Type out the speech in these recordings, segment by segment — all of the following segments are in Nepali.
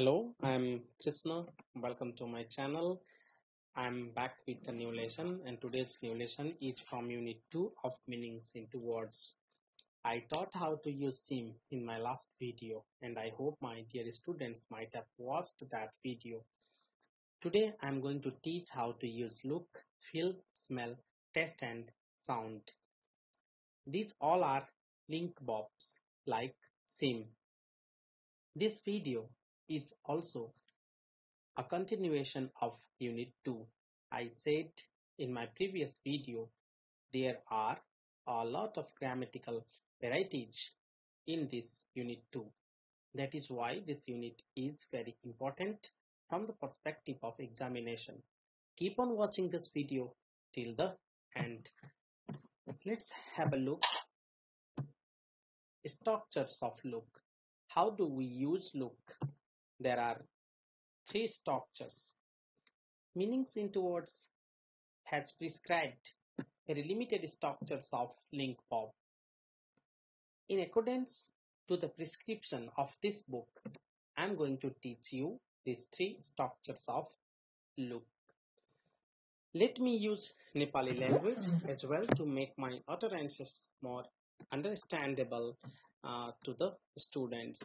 Hello, I'm Krishna. Welcome to my channel. I'm back with a new lesson and today's new lesson is from unit 2 of meanings into words. I taught how to use sim in my last video and I hope my dear students might have watched that video. Today I'm going to teach how to use look, feel, smell, taste and sound. These all are link verbs like sim. This video is also a continuation of unit 2. I said in my previous video there are a lot of grammatical varieties in this unit 2. That is why this unit is very important from the perspective of examination. Keep on watching this video till the end. Let's have a look structures of look. How do we use look? There are three structures. Meanings into words has prescribed very limited structures of link verb. In accordance to the prescription of this book, I am going to teach you these three structures of look. Let me use Nepali language as well to make my utterances more understandable uh, to the students.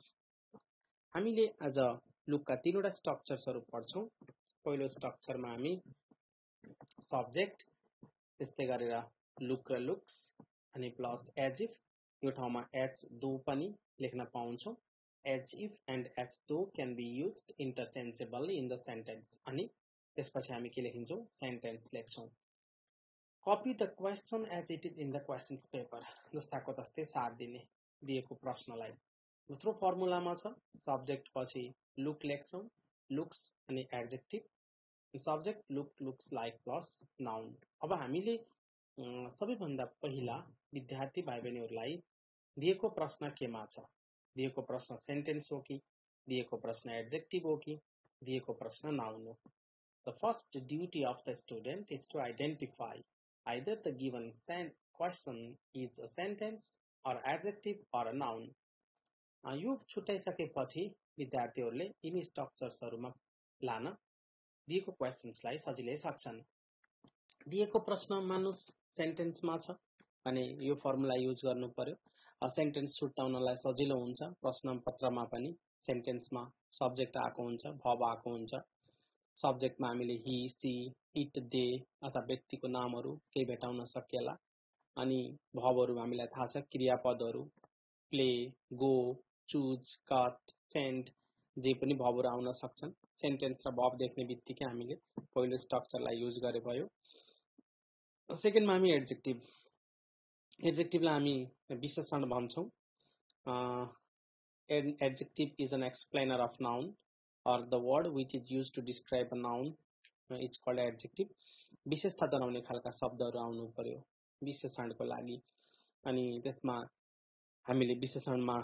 हामीले आज लुकका तिनवटा स्ट्रक्चर्सहरू पढ्छौँ। पहिलो स्ट्रक्चरमा हामी सब्जेक्ट त्यस्तै गरेर लुक र लुक्स अनि प्लस एज इफ यो ठाउँमा एच दो पनि लेख्न पाउँछौँ। As if and as though can be use interchangeable in the sentence अनि त्यसपछि हामी के लेखिन्छौँ? सेन्टेन्स लेख्छौँ। Copy the question as it is in the questions paper जस्ताको जस्तै साथ दिने दिएको प्रश्नलाई। दोस्रो फर्मुलामा छ सब्जेक्ट पछि लुक लेख्छौँ लुक्स अनि adjective subject look looks like plus noun अब हामीले सबैभन्दा पहिला विद्यार्थी भाइ बहिनीहरूलाई दिएको प्रश्न केमा छ? दिएको प्रश्न सेन्टेन्स हो कि? दिएको प्रश्न एडजेक्टिभ हो कि? दिएको प्रश्न नाउन हो? The first duty of the student is to identify either the given question is a sentence or adjective or a noun. यो छुट्याइसकेपछि विद्यार्थीहरूले यिनी स्ट्रक्चर्सहरूमा लान दिएको क्वेसन्सलाई सजिलै सक्छन्। दिएको प्रश्न मानुस सेन्टेन्समा छ भने यो फर्मुला युज गर्नु पर्यो। सेन्टेन्स छुट्याउनलाई सजिलो हुन्छ प्रश्न पत्रमा पनि सेन्टेन्समा सब्जेक्ट आएको हुन्छ भब आएको हुन्छ। सब्जेक्टमा हामीले हि सी इट दे अथवा व्यक्तिको नामहरू केही भेटाउन सकिएला। अनि भवहरू हामीलाई थाहा छ क्रियापदहरू play go choose cut send जे पनि भबहरू आउन सक्छन्। सेन्टेन्स र भब देख्ने बित्तिकै हामीले पहिलो स्ट्रक्चरलाई युज गरे भयो। सेकेन्डमा हामी एडजेक्टिभ एडजेक्टिभलाई हामी विशेषण भन्छौँ। Adjective is an explainer of noun the word which is used to describe a noun. Uh, it's called adjective विशेषता जनाउने खालका शब्दहरू आउनु पर्यो विशेषणको लागि। अनि त्यसमा हामीले विशेषणमा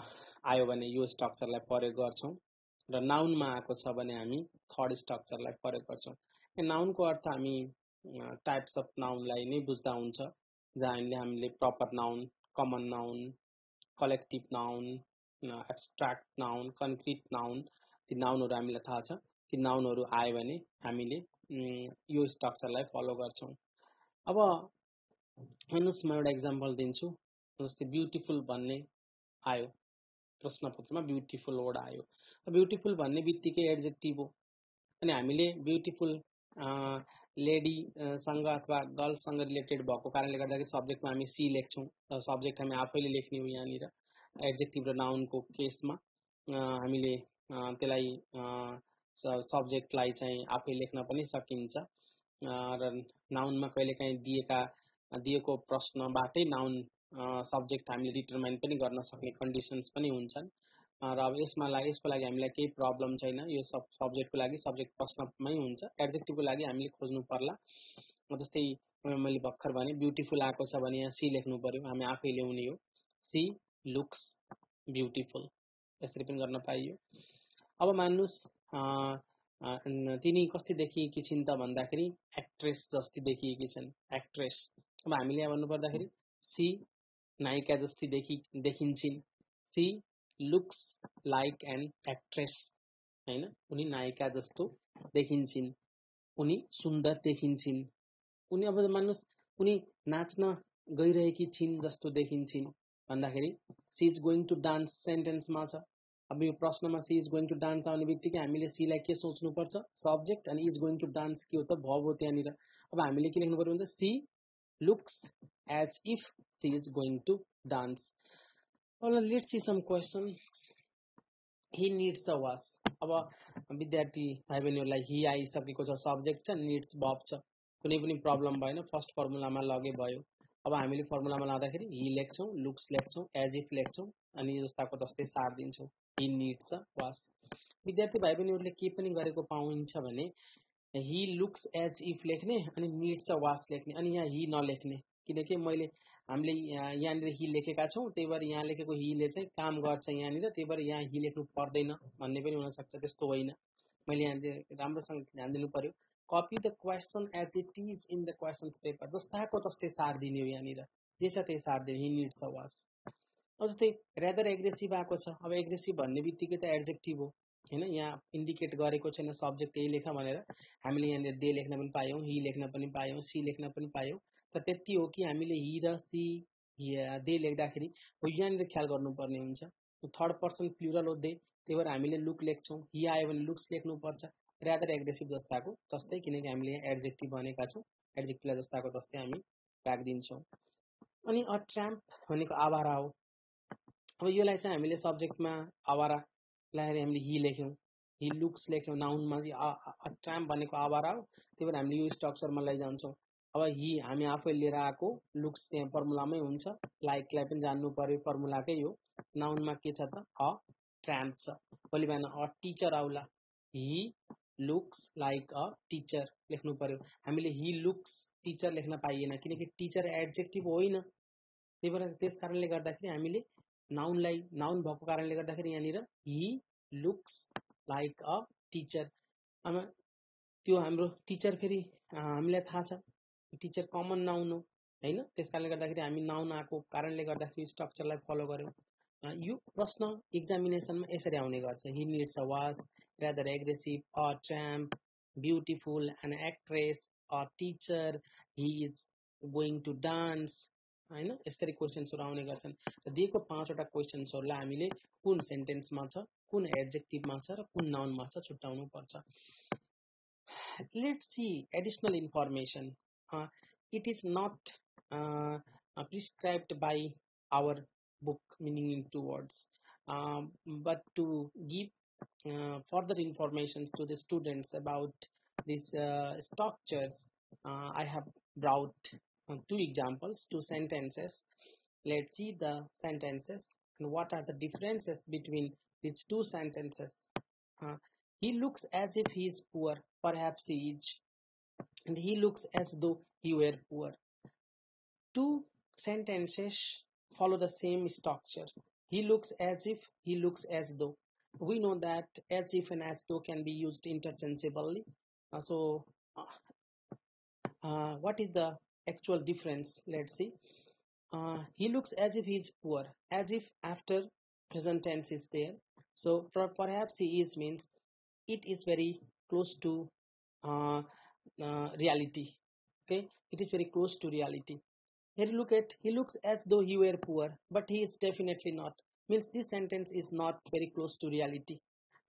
आयो भने यो स्ट्रक्चरलाई प्रयोग गर्छौँ र नाउनमा आएको छ भने हामी थर्ड स्ट्रक्चरलाई प्रयोग गर्छौँ। नाउनको अर्थ हामी टाइप्स अफ नाउनलाई नै बुझ्दा हुन्छ जहाँ हामीले proper noun common noun collective noun abstract noun concrete noun ती नाउनहरू हामीलाई थाहा छ। ती नाउनहरू आयो भने हामीले यो स्ट्रक्चरलाई फलो गर्छौँ। अब हेर्नुहोस् म एउटा इक्जाम्पल दिन्छु। जस्तै ब्युटिफुल भन्ने आयो। प्रश्नपत्रमा ब्युटिफुल वर्ड आयो। ब्युटिफुल भन्ने बित्तिकै एडजेक्टिभ हो। अनि हामीले ब्युटिफुल लेडीसँग अथवा गर्ल्ससँग रिलेटेड भएको कारणले गर्दाखेरि सब्जेक्टमा हामी सी लेख्छौँ सब्जेक्ट हामी आफैले लेख्ने हो यहाँनिर एडजेक्टिभ र नाउनको केसमा। हामीले त्यसलाई सब्जेक्टलाई चाहिँ आफै लेख्न पनि सकिन्छ। र नाउनमा कहिलेकाहीँ दिएका दिएको प्रश्नबाटै नाउन सब्जेक्ट हामीले डिटरमाइन पनि गर्न सक्ने कन्डिसन्स पनि हुन्छन्। र अब यसमा लागि यसको लागि हामीलाई केही प्रब्लम छैन। यो सब सब्जेक्टको लागि सब्जेक्ट प्रश्नमै हुन्छ। एडजेक्टिभको लागि हामीले खोज्नु पर्ला। जस्तै मैले भर्खर भने ब्युटिफुल आएको छ भने यहाँ सी लेख्नु पर्यो। हामी आफै ल्याउने हो। सी लुक्स ब्युटिफुल यसरी पनि गर्न पाइयो। अब मान्नुहोस् तिनी कस्तो देखिएकी छिन् त भन्दाखेरि एक्ट्रेस जस्तै देखिएकी छन्। एक्ट्रेस अब हामीले यहाँ भन्नुपर्दाखेरि सी नायिका जस्तै देखि देखिन्छन्। She looks like an actress होइन? उनी नायिका जस्तो देखिन्छन्। उनी सुन्दर देखिन्छन्। उनी अब मान्नुहोस् उनी नाच्न गइरहेकी छिन् जस्तो देखिन्छन्। भन्दाखेरि she is going to dance सेन्टेन्समा छ। अब यो प्रश्नमा she is going to dance आउने बित्तिकै हामीले सीलाई के सोच्नुपर्छ? सब्जेक्ट अनि इज गोइङ टु डान्स के हो त? भब हो त्यहाँनिर। अब हामीले के लेख्नु पर्यो भन्दा she looks as if she is going to dance let see some question he needs a wash अब विद्यार्थी भाइ बहिनीहरूलाई हि आइसकेको छ सब्जेक्ट छ निड्स बब छ कुनै पनि प्रब्लम भएन फर्स्ट फर्मुलामा लगे भयो अब हामीले फर्मुलामा लाँदाखेरि हि लेख्छौँ लुक्स लेख्छौँ एज इफ लेख्छौँ अनि जस्ताको जस्तै सार दिन्छौँ हि निड्स वास विद्यार्थी भाइ बहिनीहरूले के पनि गरेको पाइन्छ भने हि लुक्स एज इफ लेख्ने अनि निड्स अ वास लेख्ने अनि यहाँ हि नलेख्ने। किनकि मैले हामीले यहाँनिर हि लेखेका छौँ त्यही भएर यहाँ लेखेको हिले चाहिँ काम गर्छ यहाँनिर त्यही भएर यहाँ हि लेख्नु पर्दैन भन्ने पनि हुनसक्छ त्यस्तो होइन। मैले यहाँनिर राम्रोसँग ध्यान दिनु पर्यो copy the question as it is in the question paper जस्ताको जस्तै सार दिने हो यहाँनिर। जे छ त्यही सार दिने हि निड्स अ वास जस्तै रेदर एग्रेसिभ आएको छ। अब एग्रेसिभ भन्ने बित्तिकै त एड्जेक्टिभ हो। होइन यहाँ इन्डिकेट गरेको छैन सब्जेक्ट यही लेख भनेर। हामीले यहाँनिर दे लेख्न पनि पायौँ हि लेख्न पनि पायौँ सी लेख्न पनि पायौँ। त त्यति हो कि हामीले हि र सी दे लेख्दाखेरि हो यहाँनिर ख्याल गर्नुपर्ने हुन्छ। थर्ड पर्सन प्लुरल हो दे त्यही भएर हामीले लुक लेख्छौँ। हि आयो भने लुक्स लेख्नुपर्छ। रेदर एग्रेसिभ जस्ताको जस्तै किनकि हामीले यहाँ एड्जेक्टिभ भनेका छौँ। एड्जेक्टिभलाई जस्ताको जस्तै हामी राखिदिन्छौँ। अनि अ भनेको आवारा हो। अब योलाई चाहिँ हामीले सब्जेक्टमा आवारालाई हामीले हि लेख्यौँ। हि लुक्स लेख्यौँ नाउनमा ट्राम भनेको आवारा हो। त्यही भएर हामीले यो स्ट्रक्चरमा लैजान्छौँ। अब हि हामी आफै लिएर आएको लुक्स त्यहाँ फर्मुलामै हुन्छ। लाइकलाई पनि जान्नु पर्यो फर्मुलाकै हो। नाउनमा के छ त? अ ट्राम्प छ। भोलि बिहान अ टिचर आउला। He looks like a teacher लेख्नु पर्यो। हामीले हि लुक्स टिचर लेख्न पाइएन किनकि टिचर एडजेक्टिभ होइन। त्यही भएर त्यस कारणले गर्दाखेरि हामीले नाउनलाई नाउन भएको कारणले गर्दाखेरि यहाँनिर he looks like a teacher अब त्यो हाम्रो टिचर फेरि हामीलाई थाहा छ टिचर कमन नाउन हो होइन त्यस कारणले गर्दाखेरि हामी नाउन आएको कारणले गर्दाखेरि स्ट्रक्चरलाई फलो गऱ्यौँ यो प्रश्न इक्जामिनेसनमा यसरी आउने गर्छ he needs a wash rather aggressive a tramp beautiful an actress a teacher he is going to dance होइन? यसरी क्वेसन्सहरू आउने गर्छन्। र दिएको पाँचवटा क्वेसन्सहरूलाई हामीले कुन सेन्टेन्समा छ कुन एडजेक्टिभमा छ र कुन नाउनमा छ छुट्याउनु पर्छ। Let see additional information it is not prescribed by our book meaning in two words. Um, but to give uh, further information to the students about these uh, structures uh, I have brought two examples, two sentences. Let's see the sentences and what are the differences between these two sentences. Uh, he looks as if he is poor, perhaps he is, and he looks as though he were poor. Two sentences follow the same structure. He looks as if, he looks as though. We know that as if and as though can be used interchangeably. Uh, so, uh, uh what is the actual difference let's see. Uh, he looks as if he's poor as if after present tense is there. So perhaps he is means it is very close to uh, uh, reality okay? It is very close to reality. Here look at he looks as though he were poor but he is definitely not. Means this sentence is not very close to reality.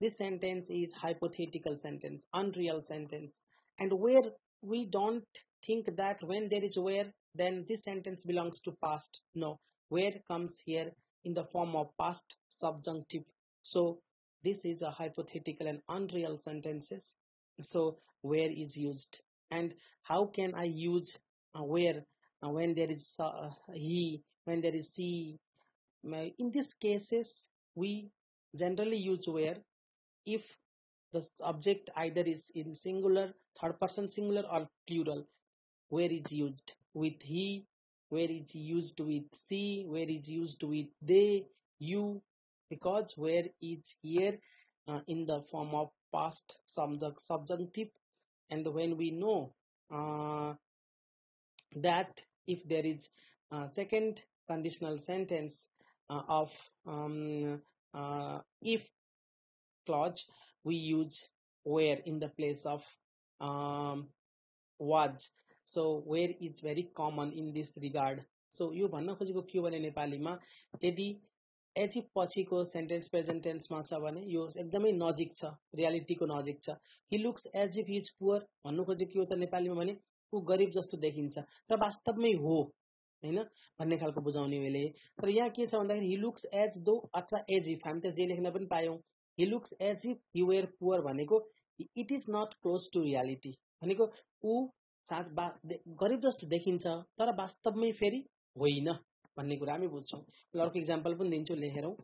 This sentence is hypothetical sentence unreal sentence. And where we don't think that when there is where then this sentence belongs to past. No where comes here in the form of past subjunctive. So this is a hypothetical and unreal sentences. So where is used? And how can i use uh, where uh, when there is uh, he when there is he in these cases we generally use where if the object either is in singular third person singular or plural. Where is used? With he. Where is used with she. Where is used with they. You. Because where is here uh, in the form of past subject subjunctive. And when we know uh, that if there is a second conditional sentence uh, of um, uh, if clause we use where in the place of um, was so where is very common in this regard. So यो भन्न खोजेको के हो भने नेपालीमा यदि एज पछिको सेन्टेन्स प्रेजेन्ट टेन्समा छ भने यो एकदमै नजिक छ रियालिटीको नजिक छ. He looks as if is poor भन्नु खोजेको के हो त नेपालीमा भने ऊ गरिब जस्तो देखिन्छ र वास्तवमै हो होइन भन्ने खालको बुझाउने वेले तर यहाँ के छ भन्दाखेरि हि लुक्स एज दो अथवा एज इफ हामी त जे लेख्न पनि पायौँ। He looks as if you were poor भनेको it is not close to reality भनेको ऊ गरिब जस्तो देखिन्छ तर वास्तवमै फेरि होइन भन्ने कुरा हामी बुझ्छौँ। अर्को इक्जाम्पल पनि दिन्छु लेखेरौँ।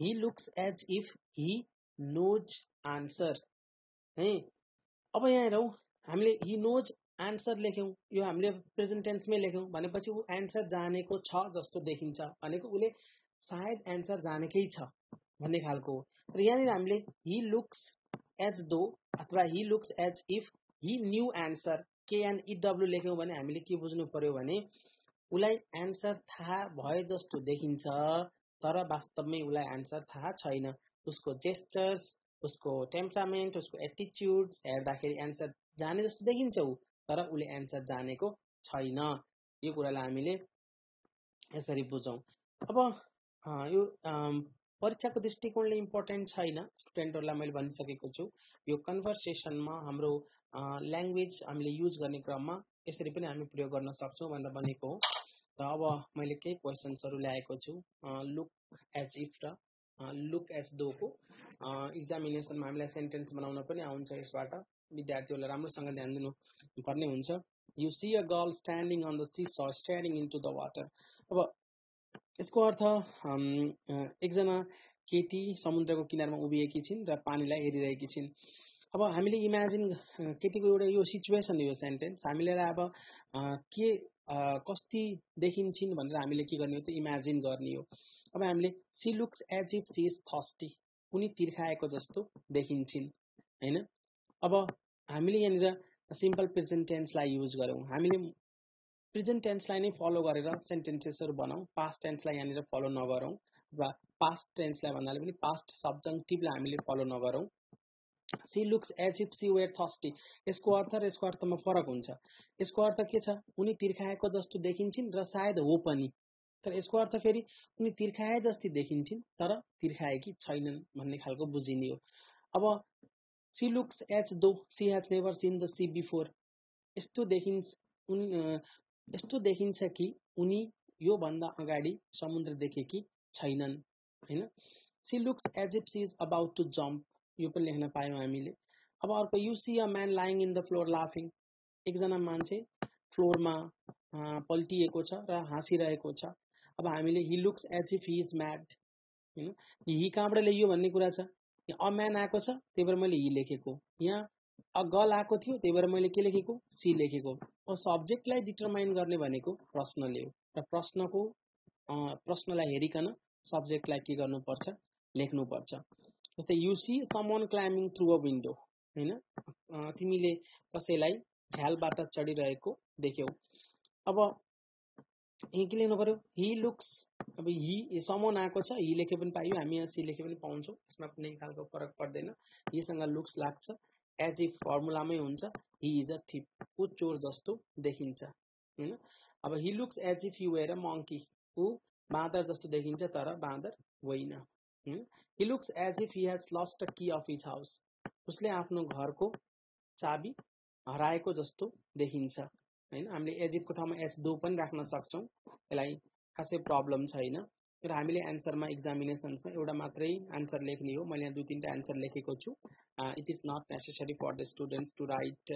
He looks as if he knows answer है? अब यहाँ हेरौँ हामीले हि नोज आन्सर लेख्यौँ। यो हामीले प्रेजेन्ट टेन्समै लेख्यौँ। भनेपछि ऊ एन्सर जानेको छ जस्तो देखिन्छ। भनेको उसले सायद एन्सर जानेकै छ। भन्ने खालको हो। र यहाँनिर हामीले हि लुक्स एज दो अथवा he looks as if he knew answer K N E W लेख्यौँ भने हामीले के बुझ्नु पर्यो भने उसलाई एन्सर थाहा भए जस्तो देखिन्छ तर वास्तवमै उसलाई एन्सर थाहा छैन। उसको जेस्चर्स उसको टेम्परामेन्ट उसको एटिच्युड्स हेर्दाखेरि एन्सर जाने जस्तो देखिन्छ ऊ तर उसले एन्सर जानेको छैन। यो कुरालाई हामीले यसरी बुझौँ। अब यो परीक्षाको दृष्टिकोणले इम्पोर्टेन्ट छैन। स्टुडेन्टहरूलाई मैले भनिसकेको छु। यो कन्भर्सेसनमा हाम्रो ल्याङ्ग्वेज हामीले युज गर्ने क्रममा यसरी पनि हामी प्रयोग गर्न सक्छौँ भनेर भनेको हो। र अब मैले केही क्वेसन्सहरू ल्याएको छु। लुक एज इफ र लुक एज दोको इक्जामिनेसनमा हामीलाई सेन्टेन्स बनाउन पनि आउँछ यसबाट। विद्यार्थीहरूलाई राम्रोसँग ध्यान दिनु पर्ने हुन्छ। You see a girl standing on the sea she's standing into the water water अब यसको अर्थ एकजना केटी समुद्रको किनारमा उभिएकी छिन् र पानीलाई हेरिरहेकी छिन्। अब हामीले इमेजिन केटीको एउटा यो सिचुएसन यो सेन्टेन्स। हामीले अब के कस्ती देखिन्छन् भनेर हामीले के गर्ने हो त इमेजिन गर्ने हो। अब हामीले she looks as if she is thirsty उनी तिर्खाएको जस्तो देखिन्छन् होइन? अब हामीले यहाँनिर सिम्पल प्रेजेन्ट टेन्सलाई युज गरौँ हामीले प्रेजेन्ट टेन्सलाई नै फलो गरेर सेन्टेन्सेसहरू बनाऊ। पास्ट टेन्सलाई यहाँनिर फलो नगरौँ वा पास्ट टेन्सलाई भन्नाले पनि पास्ट सब्जङ्टिभलाई हामीले फलो नगरौँ। She looks as if she were thirsty यसको अर्थ र यसको अर्थमा फरक हुन्छ। यसको अर्थ के छ? उनी तिर्खाएको जस्तो देखिन्छन् र सायद हो पनि। तर यसको अर्थ फेरि उनी तिर्खाए जस्तै देखिन्छन् तर तिर्खाएकी छैनन् भन्ने खालको बुझिने हो। अब she looks as though she has never seen the sea before यस्तो देखिन्छ उनी यस्तो देखिन्छ कि उनी योभन्दा अगाडि समुद्र देखेकी छैनन् होइन she looks as if she is about to jump यो पनि लेख्न पायौँ हामीले अब अर्को you see a man lying in the floor लाफिङ एकजना मान्छे फ्लोरमा पल्टिएको छ र हाँसिरहेको छ अब हामीले he looks as if he is mad होइन हि कहाँबाट ल्याइयो भन्ने कुरा छ अ म्यान आएको छ त्यही भएर मैले हि लेखेको यहाँ गल आएको थियो त्यही भएर मैले के लेखेको? सी लेखेको। सब्जेक्टलाई डिटरमाइन गर्ने भनेको प्रश्नले हो। र प्रश्नको प्रश्नलाई हेरिकन सब्जेक्टलाई के गर्नुपर्छ? लेख्नुपर्छ। जस्तै you see someone climbing through a window होइन? तिमीले कसैलाई झ्यालबाट चढिरहेको देख्यौ। अब यहाँ के लेख्नु पर्यो? हि लुक्स अब हि समन आएको छ। हि लेखे पनि पाइयो। हामी यहाँ सी लेखे पनि पाउँछौँ। यसमा कुनै खालको फरक पर्दैन। हिसँग लुक्स लाग्छ। एज इफ फर्मुलामै हुन्छ. हि इज अ थिप ऊ चोर जस्तो देखिन्छ होइन? अब he looks as if you were a monkey ऊ बाँदर जस्तो देखिन्छ तर बाँदर होइन he looks as if he has lost a key of his house उसले आफ्नो घरको चाबी हराएको जस्तो देखिन्छ होइन? हामीले एजिपको ठाउँमा एच दो पनि राख्न सक्छौँ यसलाई खासै प्रब्लम छैन र हामीले एन्सरमा इक्जामिनेसन्समा एउटा मात्रै एन्सर लेख्ने हो मैले यहाँ दुई तिनवटा एन्सर लेखेको छु it is not necessary for the students to write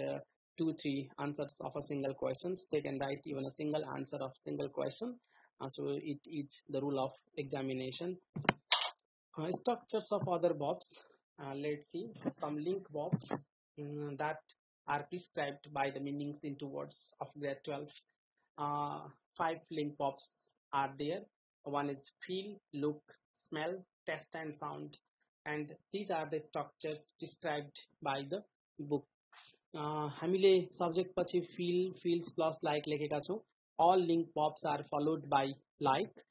two, three answers of a single questions. They can write even a single answer of single question. Uh, so it is the rule of examination. Uh, structures of other verbs. Uh, let's see some link verbs um, that are prescribed by the meanings into words of grade 12. five link verbs are there one is feel look smell test and sound. And these are the structures described by the book. हामीले सब्जेक्ट पछि फिल फिल्स प्लस लाइक लेखेका छौँ all link pops are followed by like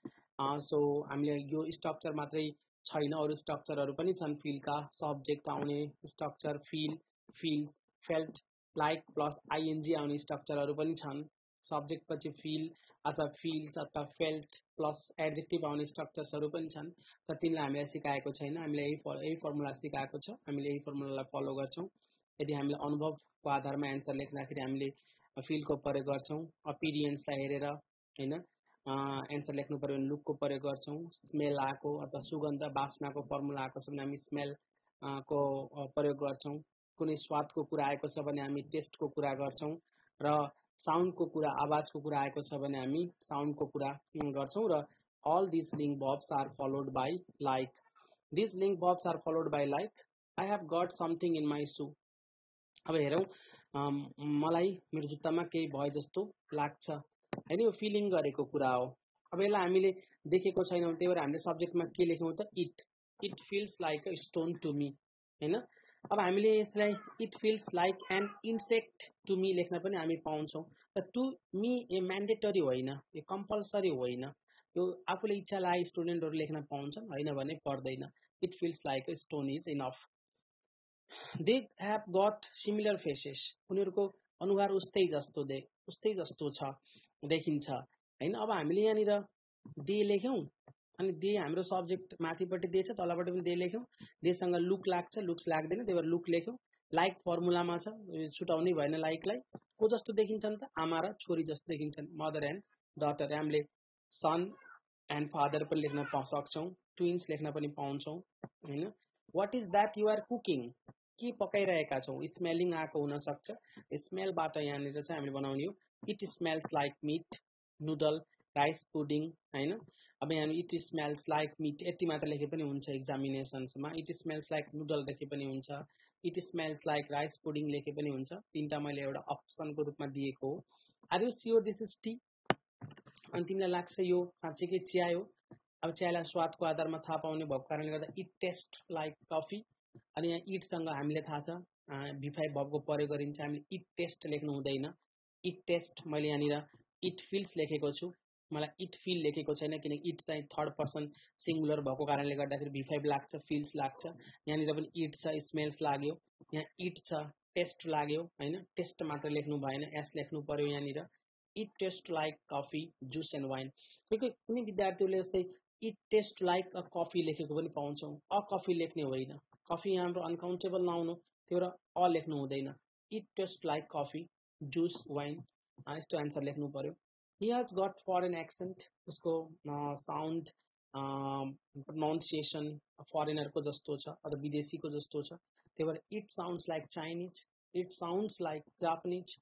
so हामीले यो स्ट्रक्चर मात्रै छैन अरू स्ट्रक्चरहरू पनि छन् फिलका सब्जेक्ट आउने structure feel feels felt like plus ING आउने स्ट्रक्चरहरू पनि छन् सब्जेक्ट पछि फिल अथवा फिल्स अथवा फेल्ट प्लस एडजेक्टिभ आउने स्ट्रक्चर्सहरू पनि छन्। तर तिनलाई हामीलाई सिकाएको छैन। हामीले यही यही फर्मुला सिकाएको छ। हामीले यही फर्मुलालाई फलो गर्छौँ। यदि हामीले अनुभवको आधारमा एन्सर लेख्दाखेरि हामीले फिलको प्रयोग गर्छौँ अपिरियन्सलाई हेरेर होइन एन्सर लेख्नु पऱ्यो भने लुकको प्रयोग गर्छौँ स्मेल आएको अथवा सुगन्ध बास्नाको फर्मुला आएको छ भने हामी स्मेल को प्रयोग गर्छौँ। कुनै स्वादको कुरा आएको छ भने हामी टेस्टको कुरा गर्छौँ। र साउन्डको कुरा आवाजको कुरा आएको छ भने हामी साउन्डको कुरा गर्छौँ र all this link bobs are followed by like this link bobs are followed by like I have got something in my shoe अब हेरौँ मलाई मेरो जुत्तामा केही भयो जस्तो लाग्छ। होइन यो फिलिङ गरेको कुरा हो। अब यसलाई हामीले देखेको छैनौँ। त्यही भएर हामीले सब्जेक्टमा के लेख्यौँ त? It it feels like a stone to me होइन? अब हामीले यसलाई it feels like an insect to me लेख्न पनि हामी पाउँछौँ। र टु मी ए म्यान्डेटरी होइन यो कम्पलसरी होइन यो आफूले इच्छा लागे स्टुडेन्टहरू लेख्न पाउँछन् होइन भने पर्दैन। It feels like a stone is enough they have got similar faces उनीहरूको अनुहार उस्तै जस्तो दे उस्तै जस्तो छ देखिन्छ। होइन अब हामीले यहाँनिर दे लेख्यौँ। अनि दे हाम्रो सब्जेक्ट माथिपट्टि दिएछ तलपट्टि पनि दे लेख्यौँ। देसँग लुक लाग्छ लुक्स लाग्दैन त्यही भएर लुक लेख्यौँ। लाइक फर्मुलामा छ छुटाउनै भएन लाइकलाई। को जस्तो देखिन्छन् त? आमा र छोरी जस्तो देखिन्छन्। Mother and daughter. हामीले सन एन्ड फादर पनि लेख्न सक्छौँ। ट्विन्स लेख्न पनि पाउँछौँ। होइन? What is that your cooking के पकाइरहेका छौँ? स्मेलिङ आएको हुनसक्छ। स्मेलबाट यहाँनिर चाहिँ हामीले बनाउने हो। It smells like meat noodle rice pudding होइन? अब यहाँ इट स्मेल्स लाइक मिट यति मात्र लेखे पनि हुन्छ इक्जामिनेसन्समा इट स्मेल्स लाइक नुडल लेखे पनि हुन्छ। It smells like rice pudding लेखे पनि हुन्छ। तिनवटा मैले एउटा अप्सनको रूपमा दिएको हो। Are you sure this is tea अनि तिमीलाई लाग्छ यो साँच्चीकै चिया हो? अब चियालाई स्वादको आधारमा थाहा पाउने भएको कारणले गर्दा इट टेस्ट लाइक कफी अनि यहाँ इटसँग हामीले थाहा छ भिफाइभ भबको प्रयोग गरिन्छ। हामीले इट टेस्ट लेख्नु हुँदैन। इट टेस्ट मैले यहाँनिर इट फिल्स लेखेको छु। मलाई इट फिल लेखेको छैन किनकि इट चाहिँ थर्ड पर्सन सिङ्गुलर भएको कारणले गर्दाखेरि भी फाइभ लाग्छ फिल्स लाग्छ। यहाँनिर पनि इट छ स्मेल्स लाग्यो। यहाँ इट छ टेस्ट लाग्यो होइन? टेस्ट मात्र लेख्नु भएन एस लेख्नु पर्यो यहाँनिर। It taste like coffee juice and wine कोही कुनै विद्यार्थीहरूले जस्तै it taste like a coffee लेखेको पनि पाउँछौँ। अ कफी लेख्ने होइन। कफी हाम्रो अनकाउन्टेबल नआउनु त्यो र अ लेख्नु हुँदैन। It taste like coffee juice wine यस्तो एन्सर लेख्नु पर्यो। He has got foreign accent उसको साउन्ड प्रनाउन्सिएसन फरेनरको जस्तो छ अथवा विदेशीको जस्तो छ। त्यही भएर it sounds like Chinese it sounds like Japanese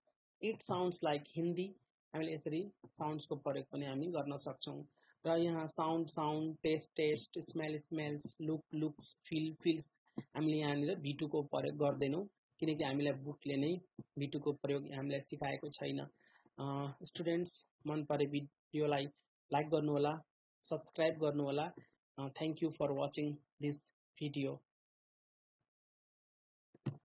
it sounds like Hindi हामीले यसरी साउन्ड्सको प्रयोग पनि हामी गर्न सक्छौँ। र यहाँ sound sound taste taste smell smells look looks feel feels हामीले यहाँनिर भिटुको प्रयोग गर्दैनौँ। किनकि हामीलाई बुकले नै भिटुको प्रयोग हामीलाई सिकाएको छैन। स्टुडेन्ट्स मन परे भिडियोलाई लाइक गर्नुहोला सब्सक्राइब गर्नुहोला। Thank you for watching this video